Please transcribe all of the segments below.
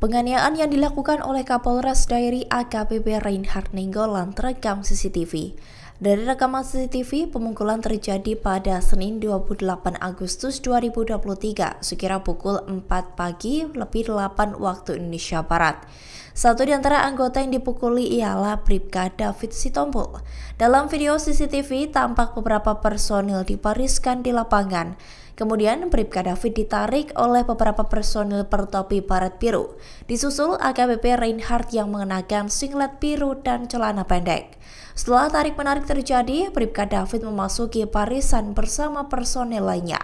Penganiayaan yang dilakukan oleh Kapolres Dairi AKBP Reinhard Nenggolan terekam CCTV. Dari rekaman CCTV, pemukulan terjadi pada Senin 28 Agustus 2023, sekira pukul 4 pagi lebih 8 waktu Indonesia Barat. Satu di antara anggota yang dipukuli ialah Bribka David Sitompul. Dalam video CCTV, tampak beberapa personil dibariskan di lapangan. Kemudian Bribka David ditarik oleh beberapa personil bertopi barat biru. Disusul AKBP Reinhardt yang mengenakan singlet biru dan celana pendek. Setelah tarik-menarik terjadi, Bribka David memasuki barisan bersama personel lainnya.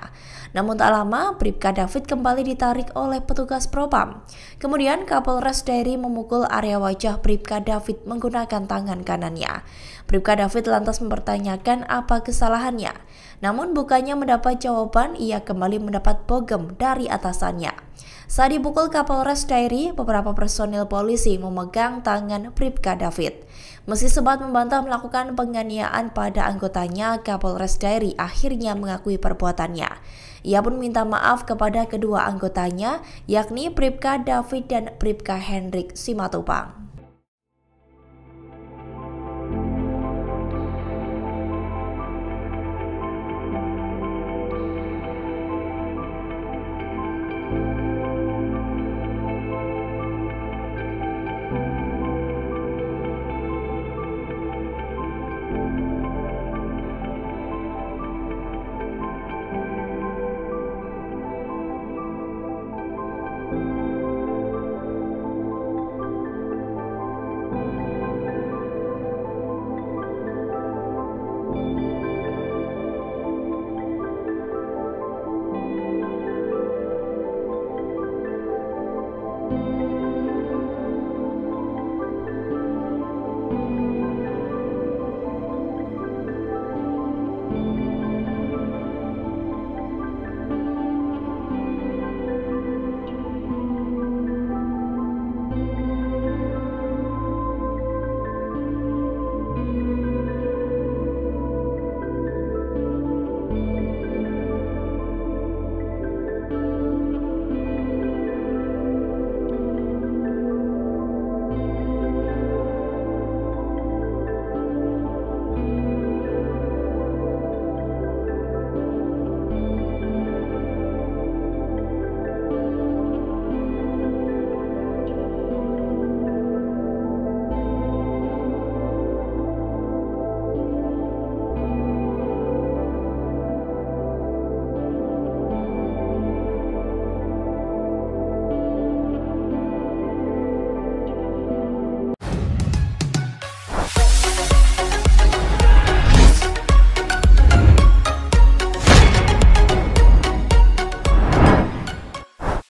Namun tak lama, Bribka David kembali ditarik oleh petugas propam. Kemudian Kapolres Dairi memukul area wajah Bribka David menggunakan tangan kanannya. Bribka David lantas mempertanyakan apa kesalahannya. Namun bukannya mendapat jawaban, ia kembali mendapat bogem dari atasannya. Saat dipukul Kapolres Dairi, beberapa personil polisi memegang tangan Bribka David. Meski sempat membantah melakukan penganiayaan pada anggotanya, Kapolres Dairi akhirnya mengakui perbuatannya. Ia pun minta maaf kepada kedua anggotanya, yakni Bribka David dan Bribka Hendrik Simatupang.